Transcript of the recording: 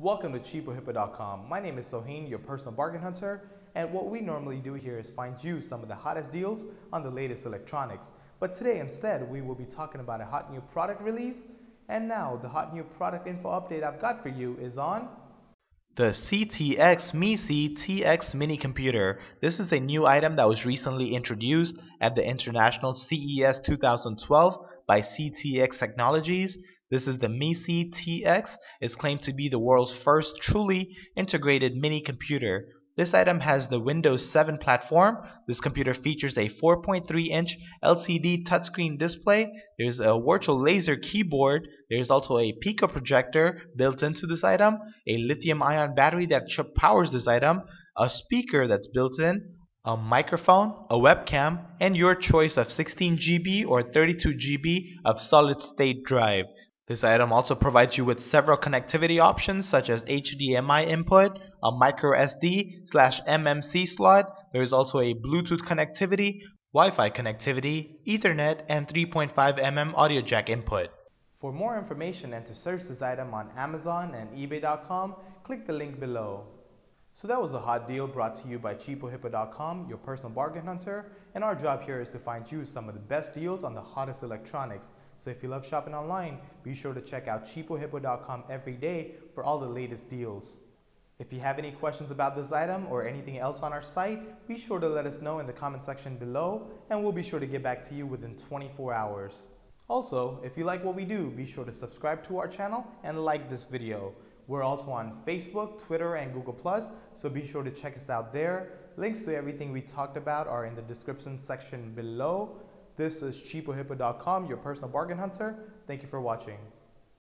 Welcome to CheapoHippo.com. My name is Soheen, your personal bargain hunter, and what we normally do here is find you some of the hottest deals on the latest electronics. But today instead, we will be talking about a hot new product release. And now, the hot new product info update I've got for you is on the CTX MIseeTX mini computer. This is a new item that was recently introduced at the International CES 2012 by CTX Technologies. This is the MIseeTX. It's claimed to be the world's first truly integrated mini computer. This item has the Windows 7 platform. This computer features a 4.3-inch LCD touchscreen display. There's a virtual laser keyboard. There's also a Pico projector built into this item, a lithium-ion battery that powers this item, a speaker that's built in, a microphone, a webcam, and your choice of 16 GB or 32 GB of solid-state drive. This item also provides you with several connectivity options such as HDMI input, a microSD slash MMC slot. There is also a Bluetooth connectivity, Wi-Fi connectivity, Ethernet, and 3.5mm audio jack input. For more information and to search this item on Amazon and eBay.com, click the link below. So that was a hot deal brought to you by CheapoHippo.com, your personal bargain hunter, and our job here is to find you some of the best deals on the hottest electronics. So if you love shopping online, be sure to check out cheapohippo.com every day for all the latest deals. If you have any questions about this item or anything else on our site, be sure to let us know in the comment section below and we'll be sure to get back to you within 24 hours. Also, if you like what we do, be sure to subscribe to our channel and like this video. We're also on Facebook, Twitter, and Google+, so be sure to check us out there. Links to everything we talked about are in the description section below. This is cheapohippo.com, your personal bargain hunter. Thank you for watching.